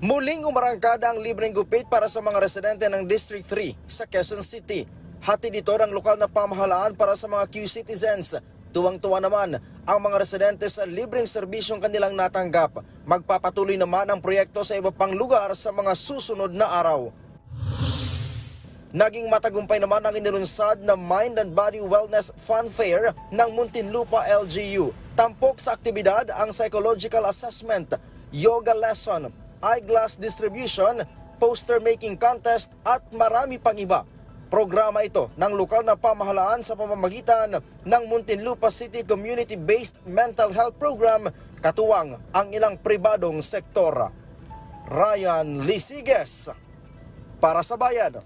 Muling umarangkada ang libreng gupit para sa mga residente ng District 3 sa Quezon City. Hati dito ng lokal na pamahalaan para sa mga Q-citizens. Tuwang-tuwa naman ang mga residente sa libreng serbisyong kanilang natanggap. Magpapatuloy naman ang proyekto sa iba pang lugar sa mga susunod na araw. Naging matagumpay naman ang inilunsad na Mind and Body Wellness Fun Fair ng Muntinlupa LGU. Tampok sa aktibidad ang psychological assessment, yoga lesson, eyeglass distribution, poster making contest at marami pang iba. Programa ito ng lokal na pamahalaan sa pamamagitan ng Muntinlupa City Community-Based Mental Health Program katuwang ang ilang pribadong sektor. Ryan Lisiges para sa bayan.